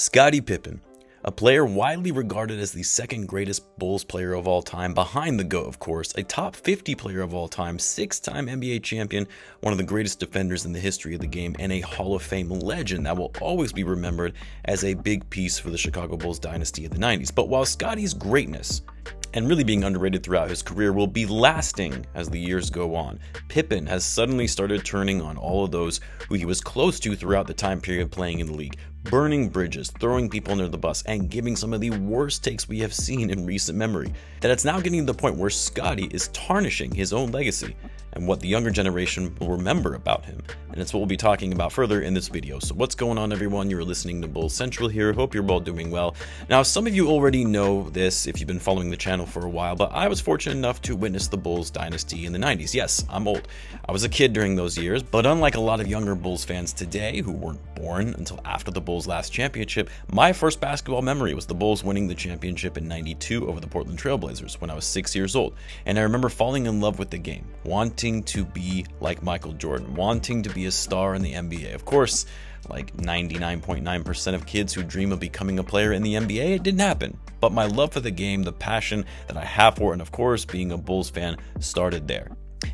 Scottie Pippen, a player widely regarded as the second greatest Bulls player of all time, behind the GOAT, of course, a top 50 player of all time, six time NBA champion, one of the greatest defenders in the history of the game, and a Hall of Fame legend that will always be remembered as a big piece for the Chicago Bulls dynasty of the 90s. But while Scottie's greatness and really being underrated throughout his career will be lasting as the years go on. Pippen has suddenly started turning on all of those who he was close to throughout the time period playing in the league, burning bridges, throwing people under the bus, and giving some of the worst takes we have seen in recent memory. That it's now getting to the point where Scottie is tarnishing his own legacy and what the younger generation will remember about him. And it's what we'll be talking about further in this video. So what's going on everyone? You're listening to Bull Central here. Hope you're all doing well. Now, some of you already know this if you've been following the channel for a while, but I was fortunate enough to witness the Bulls dynasty in the 90s. Yes, I'm old. I was a kid during those years, but unlike a lot of younger Bulls fans today who weren't born until after the Bulls' last championship, my first basketball memory was the Bulls winning the championship in 92 over the Portland Trailblazers when I was 6 years old. And I remember falling in love with the game, wanting to be like Michael Jordan, wanting to be a star in the NBA. Of course, like 99.9% of kids who dream of becoming a player in the NBA, it didn't happen. But my love for the game, the passion that I have for it, and of course, being a Bulls fan started there.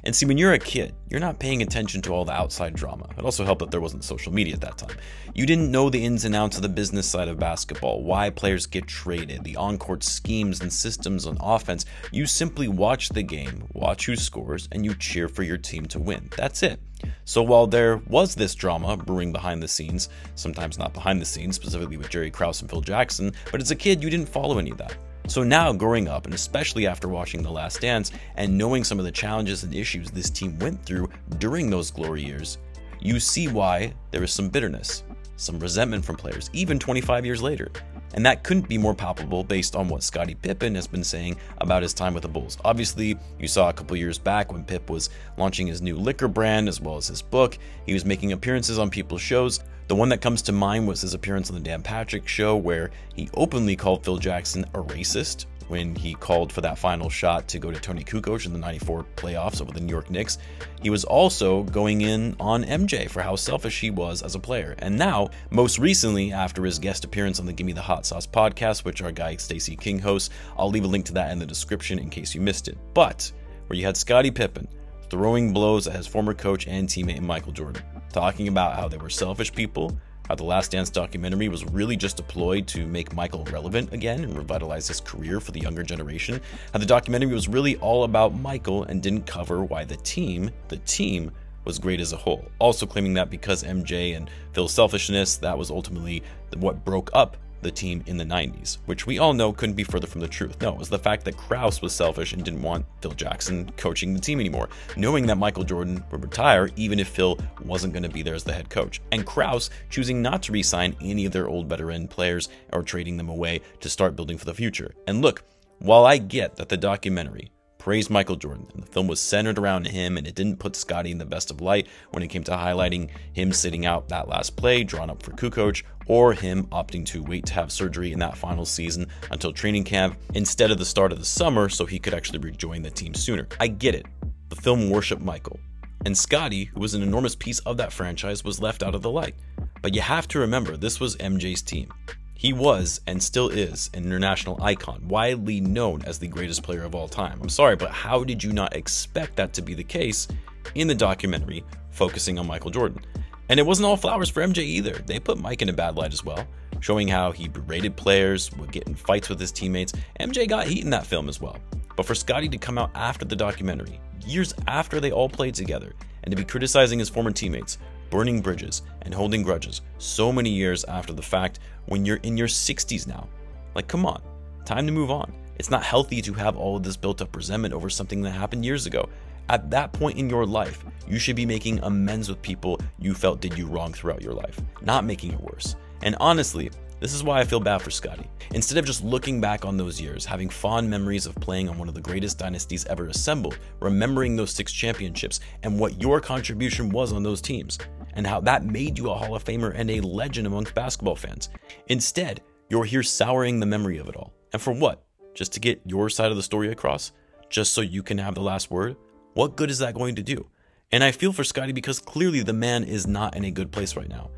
And see, when you're a kid, you're not paying attention to all the outside drama. It also helped that there wasn't social media at that time. You didn't know the ins and outs of the business side of basketball, why players get traded, the on court schemes and systems on offense. You simply watch the game, watch who scores, and you cheer for your team to win. That's it. So while there was this drama brewing behind the scenes, sometimes not behind the scenes, specifically with Jerry Krause and Phil Jackson, but as a kid, you didn't follow any of that. So now, growing up, and especially after watching The Last Dance and knowing some of the challenges and issues this team went through during those glory years, you see why there is some bitterness, some resentment from players, even 25 years later. And that couldn't be more palpable based on what Scottie Pippen has been saying about his time with the Bulls. Obviously, you saw a couple years back when Pip was launching his new liquor brand as well as his book. He was making appearances on people's shows. The one that comes to mind was his appearance on the Dan Patrick show, where he openly called Phil Jackson a racist when he called for that final shot to go to Toni Kukoc in the 94 playoffs over the New York Knicks. He was also going in on MJ for how selfish he was as a player. And now, most recently, after his guest appearance on the Gimme the Hot Sauce podcast, which our guy Stacey King hosts, I'll leave a link to that in the description in case you missed it. But where you had Scottie Pippen throwing blows at his former coach and teammate Michael Jordan talking about how they were selfish people, how the Last Dance documentary was really just deployed to make Michael relevant again and revitalize his career for the younger generation, how the documentary was really all about Michael and didn't cover why the team, the team, was great as a whole. Also claiming that because MJ and Phil's selfishness, that was ultimately what broke up the team in the 90s, which we all know couldn't be further from the truth. No, it was the fact that Krause was selfish and didn't want Phil Jackson coaching the team anymore, knowing that Michael Jordan would retire even if Phil wasn't going to be there as the head coach, and Krause choosing not to re sign any of their old veteran players or trading them away to start building for the future. And look, while I get that the documentary praised Michael Jordan, and the film was centered around him, and it didn't put Scottie in the best of light when it came to highlighting him sitting out that last play drawn up for Kukoc, or him opting to wait to have surgery in that final season until training camp instead of the start of the summer so he could actually rejoin the team sooner. I get it. The film worshiped Michael. And Scottie, who was an enormous piece of that franchise, was left out of the light. But you have to remember, this was MJ's team. He was and still is an international icon, widely known as the greatest player of all time. I'm sorry, but how did you not expect that to be the case in the documentary focusing on Michael Jordan? And it wasn't all flowers for MJ either. They put Mike in a bad light as well, showing how he berated players, would get in fights with his teammates. MJ got heat in that film as well. But for Scottie to come out after the documentary, years after they all played together, and to be criticizing his former teammates, burning bridges, and holding grudges so many years after the fact when you're in your 60s now. Like, come on, time to move on. It's not healthy to have all of this built up resentment over something that happened years ago. At that point in your life, you should be making amends with people you felt did you wrong throughout your life, not making it worse. And honestly, this is why I feel bad for Scottie. Instead of just looking back on those years, having fond memories of playing on one of the greatest dynasties ever assembled, remembering those six championships and what your contribution was on those teams, and how that made you a Hall of Famer and a legend amongst basketball fans. Instead, you're here souring the memory of it all. And for what? Just to get your side of the story across? Just so you can have the last word? What good is that going to do? And I feel for Scottie because clearly the man is not in a good place right now.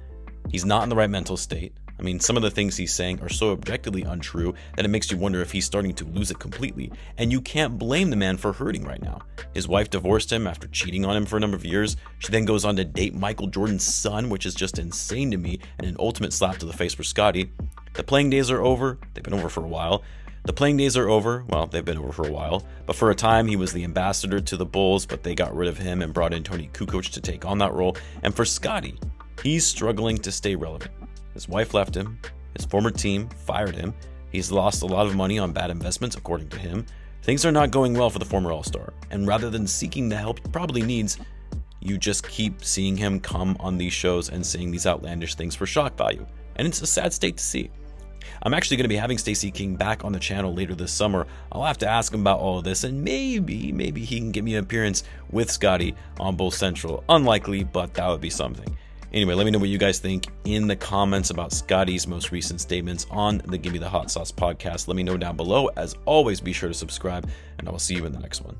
He's not in the right mental state. I mean, some of the things he's saying are so objectively untrue that it makes you wonder if he's starting to lose it completely. And you can't blame the man for hurting right now. His wife divorced him after cheating on him for a number of years. She then goes on to date Michael Jordan's son, which is just insane to me and an ultimate slap to the face for Scottie. The playing days are over. They've been over for a while. The playing days are over. Well, they've been over for a while. But for a time, he was the ambassador to the Bulls, but they got rid of him and brought in Toni Kukoc to take on that role. And for Scottie, he's struggling to stay relevant. His wife left him. His former team fired him. He's lost a lot of money on bad investments, according to him. Things are not going well for the former All Star. And rather than seeking the help he probably needs, you just keep seeing him come on these shows and saying these outlandish things for shock value. And it's a sad state to see. I'm actually going to be having Stacey King back on the channel later this summer. I'll have to ask him about all of this, and maybe, maybe he can give me an appearance with Scottie on Bull Central. Unlikely, but that would be something. Anyway, let me know what you guys think in the comments about Scottie's most recent statements on the Gimme the Hot Sauce podcast. Let me know down below. As always, be sure to subscribe, and I will see you in the next one.